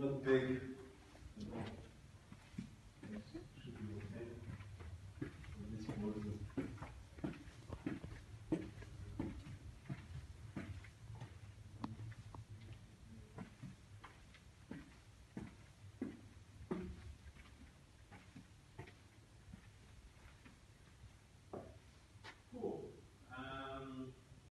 little big